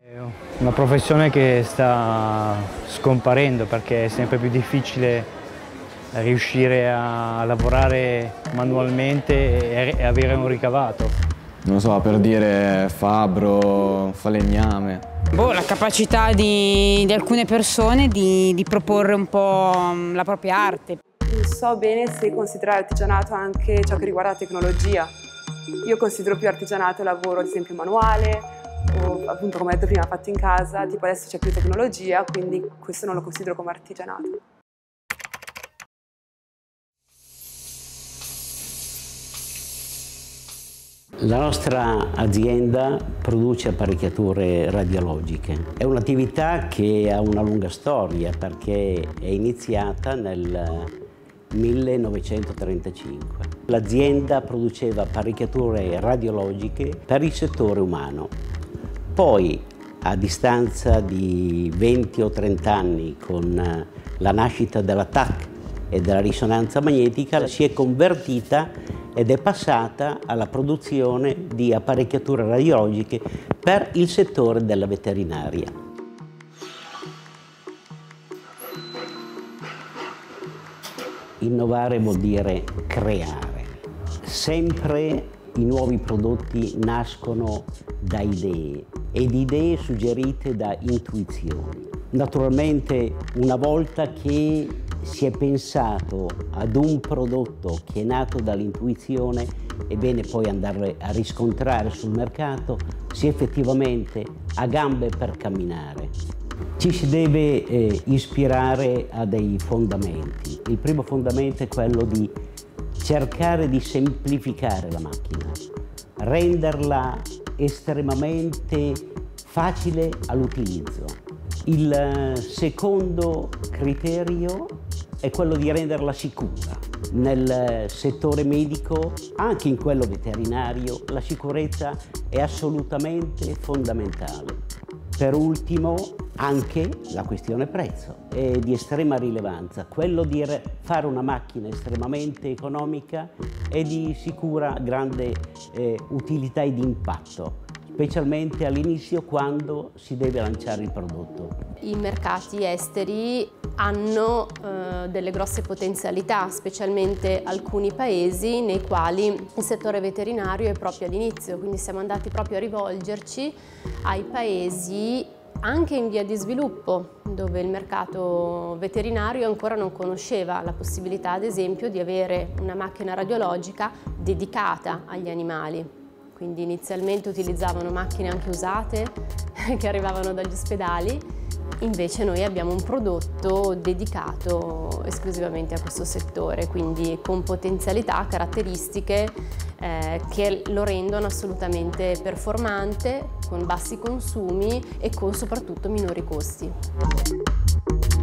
È una professione che sta scomparendo perché è sempre più difficile riuscire a lavorare manualmente e avere un ricavato. Non so, per dire fabbro, falegname. Boh, la capacità di, di alcune persone di, di, proporre un po' la propria arte. Non so bene se considerare artigianato anche ciò che riguarda la tecnologia. Io considero più artigianato il lavoro ad esempio manuale appunto come ho detto prima fatto in casa, tipo adesso c'è più tecnologia, quindi questo non lo considero come artigianato. La nostra azienda produce apparecchiature radiologiche. È un'attività che ha una lunga storia perché è iniziata nel 1935. L'azienda produceva apparecchiature radiologiche per il settore umano. Poi, a distanza di 20 o 30 anni, con la nascita della TAC e della risonanza magnetica, si è convertita ed è passata alla produzione di apparecchiature radiologiche per il settore della veterinaria. Innovare vuol dire creare. Sempre i nuovi prodotti nascono da idee ed idee suggerite da intuizioni. Naturalmente una volta che si è pensato ad un prodotto che è nato dall'intuizione e bene poi andarlo a riscontrare sul mercato, si effettivamente ha gambe per camminare. Ci si deve eh, ispirare a dei fondamenti. Il primo fondamento è quello di cercare di semplificare la macchina, renderla estremamente facile all'utilizzo. Il secondo criterio è quello di renderla sicura. Nel settore medico, anche in quello veterinario, la sicurezza è assolutamente fondamentale. Per ultimo, anche la questione prezzo è di estrema rilevanza. Quello di fare una macchina estremamente economica è di sicura grande eh, utilità e di impatto specialmente all'inizio quando si deve lanciare il prodotto. I mercati esteri hanno eh, delle grosse potenzialità, specialmente alcuni paesi nei quali il settore veterinario è proprio all'inizio, quindi siamo andati proprio a rivolgerci ai paesi anche in via di sviluppo, dove il mercato veterinario ancora non conosceva la possibilità, ad esempio, di avere una macchina radiologica dedicata agli animali. Quindi inizialmente utilizzavano macchine anche usate che arrivavano dagli ospedali, invece noi abbiamo un prodotto dedicato esclusivamente a questo settore, quindi con potenzialità, caratteristiche eh, che lo rendono assolutamente performante, con bassi consumi e con soprattutto minori costi.